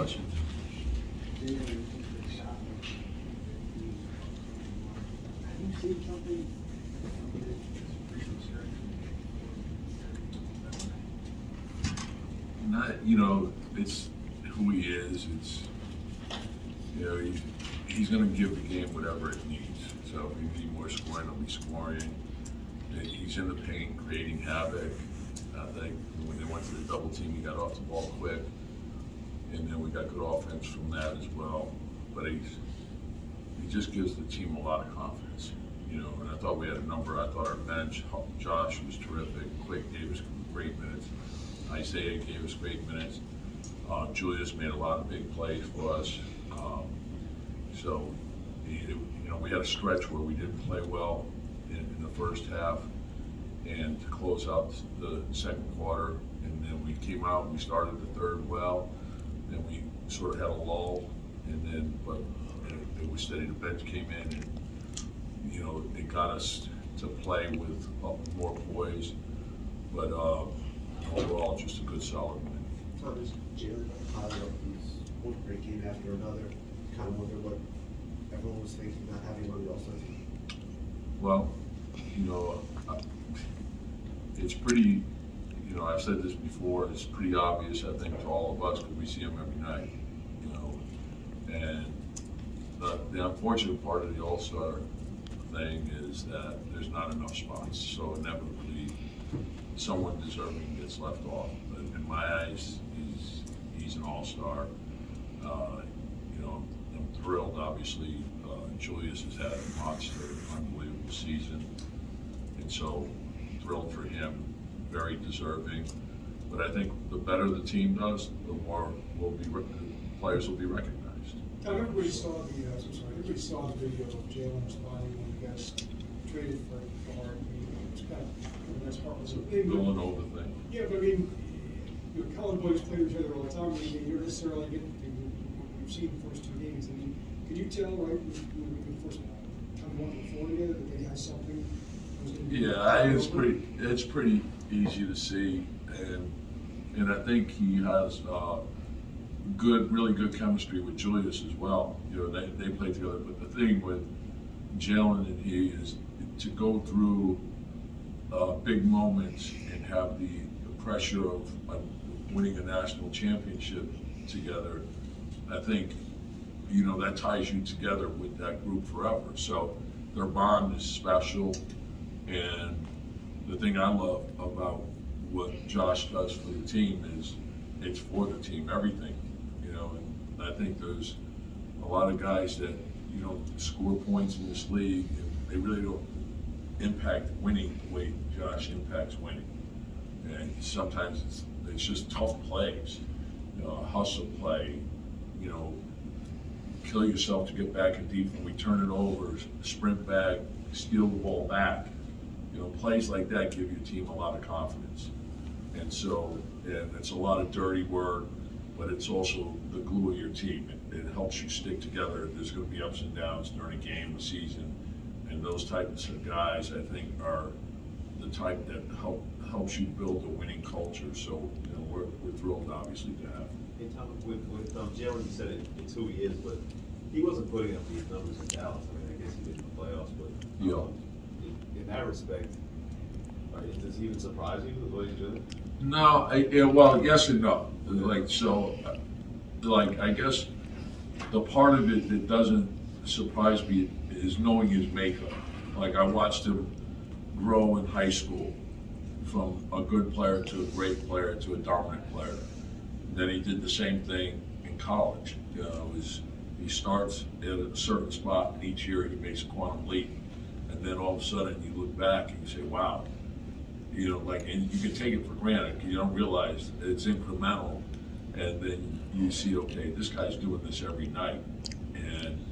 questions? Not, you know, it's who he is. It's, you know, he, he's going to give the game whatever it needs. So if we need more scoring, he'll be scoring. He's in the paint, creating havoc. I think when they went to the double team, he got off the ball quick. And then we got good offense from that as well. But he's, he just gives the team a lot of confidence. You know, and I thought we had a number. I thought our bench, Josh was terrific. Quick gave us great minutes. Isaiah gave us great minutes. Uh, Julius made a lot of big plays for us. Um, so, you know, we had a stretch where we didn't play well in, in, the first half, and to close out the second quarter, and then we came out. And we started the third well, then we sort of had a lull, and then but uh, it, it was steady. The bench came in, and you know, it got us to play with uh, more poise, but. Uh, overall, just a good solid win. How does Jalen pile up these one great game after another? Kind of wonder what everyone was thinking not having one also. Well, you know, uh, it's pretty. You know, I've said this before. It's pretty obvious, I think, to all of us because we see him every night. You know, and the, the unfortunate part of the All Star thing is that there's not enough spots. So inevitably, someone deserving gets left off. But in my eyes, he's he's an all-star. Uh, you know, I'm thrilled. Obviously, uh, Julius has had a monster, unbelievable season, and so thrilled for him. Very deserving. But I think the better the team does, the more will be players will be recognized. Tom, everybody saw the uh, I'm sorry, everybody saw the video of Jalen responding when he got traded for Hart. It's kind of that's heartless. Villanova thing. Yeah, but I mean, you know, college boys play each other all the time. I mean, you're necessarily getting, you've seen the first two games. I mean, could you tell, right, when the first time one before together that they had something? Yeah, it's pretty, it's pretty easy to see. And, and I think he has uh, good, really good chemistry with Julius as well. You know, they, they play together. But the thing with Jalen and he is to go through uh, big moments and have the, pressure of winning a national championship together, I think, you know, that ties you together with that group forever. So their bond is special. And the thing I love about what Josh does for the team is it's for the team, everything, you know, and I think there's a lot of guys that, you know, score points in this league they really don't impact winning the way Josh impacts winning. And sometimes it's, it's just tough plays, you know, hustle play, you know, kill yourself to get back in deep when we turn it over, sprint back, steal the ball back. You know, plays like that give your team a lot of confidence. And so, and it's a lot of dirty work, but it's also the glue of your team. It, it helps you stick together. There's going to be ups and downs during a game, a season and those types of guys, I think, are the type that help helps you build a winning culture. So, you know, we're, we're thrilled, obviously, to have. In Tom, with, with um, Jalen, you said it, it's who he is, but he wasn't putting up these numbers in Dallas. I mean, I guess he did in the playoffs, but yeah. Um, in, in, that respect, right, does he even surprise you the way he's doing? No, I, yeah, well, yes and no. Like so, like I guess the part of it that doesn't surprise me is knowing his makeup. Like I watched him grow in high school from a good player to a great player to a dominant player. And then he did the same thing in college. You know, was, he starts at a certain spot, and each year he makes a quantum leap. And then all of a sudden you look back and you say, wow, you know, like, and you can take it for granted. Because you don't realize it's incremental. And then you see, okay, this guy's doing this every night. And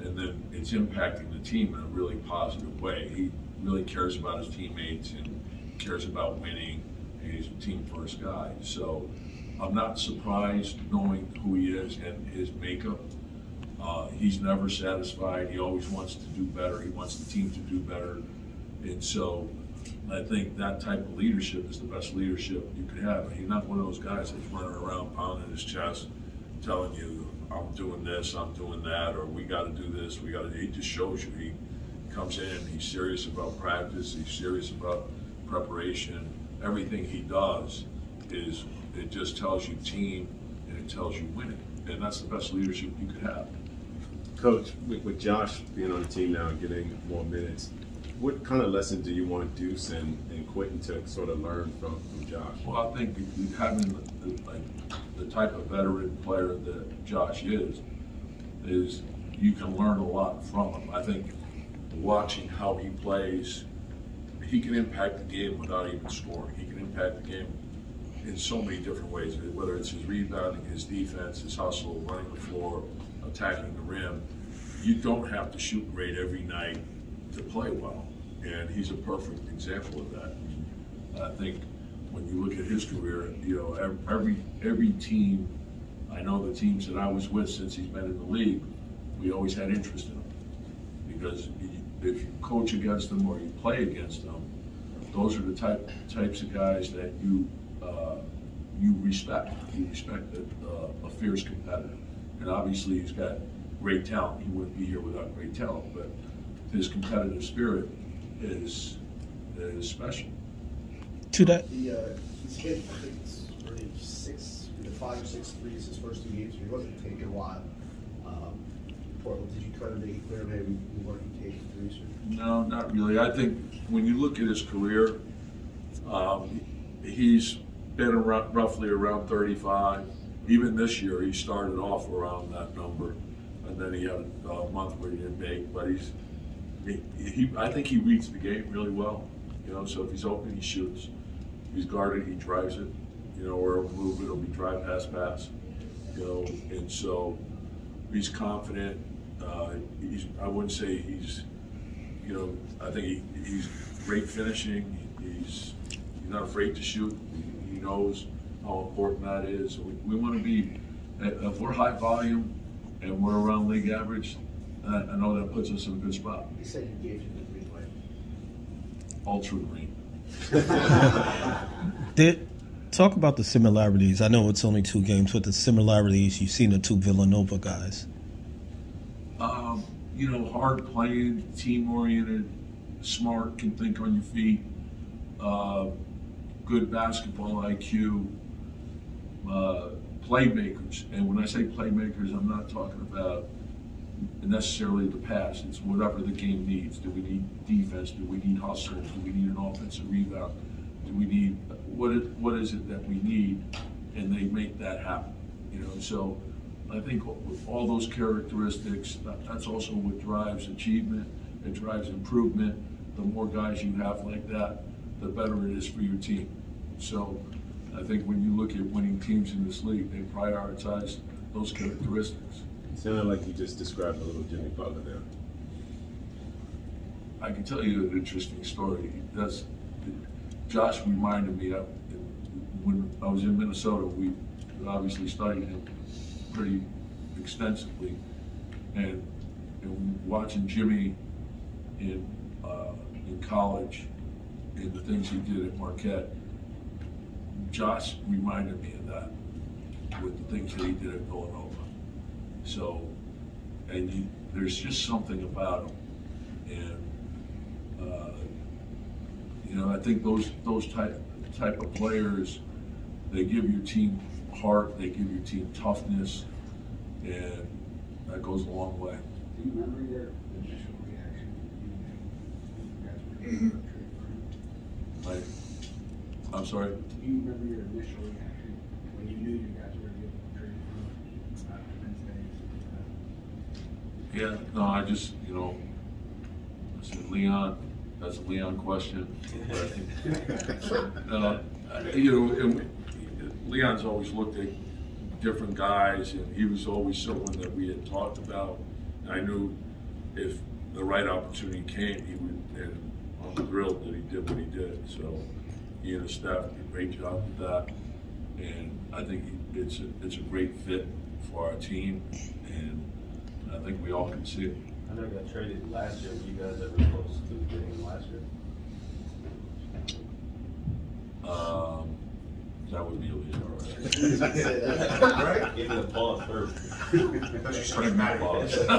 and then it's impacting the team in a really positive way. He really cares about his teammates and cares about winning, and he's a team first guy. So I'm not surprised knowing who he is and his makeup. Uh, he's never satisfied. He always wants to do better. He wants the team to do better. And so I think that type of leadership is the best leadership you could have. He's not one of those guys that's running around pounding his chest telling you, I'm doing this, I'm doing that, or we gotta do this, we gotta, he just shows you, he comes in, and he's serious about practice, he's serious about preparation, everything he does is, it just tells you team, and it tells you winning, and that's the best leadership you could have. Coach, with, Josh being on the team now and getting more minutes, what kind of lesson do you want Deuce and, and Quentin to sort of learn from, from Josh? Well, I think having the, the, like, the type of veteran player that Josh is, is you can learn a lot from him. I think watching how he plays, he can impact the game without even scoring. He can impact the game in so many different ways, whether it's his rebounding, his defense, his hustle, running the floor, attacking the rim. You don't have to shoot great every night to play well, and he's a perfect example of that. I think when you look at his career, you know, every every team, I know the teams that I was with since he's been in the league, we always had interest in him because if you coach against them or you play against them, those are the type types of guys that you uh, you respect. You respect a, a fierce competitor, and obviously he's got great talent. He wouldn't be here without great talent, but his competitive spirit is is special. To that, The, uh, he's hit, I think it's already six, either five or six threes his first two games, he wasn't taking a lot. Um, Portland, did you kind of make it clear maybe you weren't taking threes? or- No, not really. I think when you look at his career, um, he's been around, roughly around 35. Even this year, he started off around that number, and then he had a month where he didn't make. But he's, he, he, I think he reads the game really well. You know, so if he's open, he shoots. If he's guarded, he drives it. You know, or move it, it'll be drive, pass, pass. You know, and so he's confident. Uh, he's, I wouldn't say he's you know, I think he, he's great finishing. He's, he's not afraid to shoot. He, he knows how important that is. We, we want to be, if we're high volume and we're around league average, I, I know that puts us in a good spot. He said you gave him the green light. Ultra green. did talk about the similarities. I know it's only two games, but the similarities you've seen the two Villanova guys. Um, you know, hard playing, team oriented, smart, can think on your feet, uh, good basketball IQ, uh, playmakers. And when I say playmakers, I'm not talking about necessarily the pass. It's whatever the game needs. Do we need defense? Do we need hustle? Do we need an offensive rebound? Do we need what? Is, what is it that we need? And they make that happen. You know, so I think with all those characteristics, that's also what drives achievement. It drives improvement. The more guys you have like that, the better it is for your team. So I think when you look at winning teams in this league, they prioritize those characteristics. It Sounded like you just described a little Jimmy Butler there. I can tell you an interesting story. That's Josh reminded me of when I was in Minnesota. We obviously studied him pretty extensively, and, and watching Jimmy in uh, in college and the things he did at Marquette. Josh reminded me of that with the things that he did at Villanova. So, and you, there's just something about him, and uh, you know, I think those those type type of players, they give your team heart, they give your team toughness, and that goes a long way. Do you remember your initial reaction when you guys were getting the trade? Like, I'm sorry. Do you remember your initial reaction when you knew you guys were getting the trade for him? Uh, Wednesday, Yeah, no, I just, you know, I said, Leon, that's a Leon question. uh, you know, and Leon's always looked at different guys, and he was always someone that we had talked about. And I knew if the right opportunity came, he would, and I'm thrilled that he did what he did. So he and his staff did a great job with that, and I think it's a, it's a great fit for our team, and I think we all can see it. I know he got traded last year. Were you guys ever close to getting him last year? Um, That would be illegal, right? Say. Right? Give it a pause first. Because you're starting mad. Pause. I'm